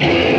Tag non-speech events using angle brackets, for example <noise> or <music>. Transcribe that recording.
What <laughs>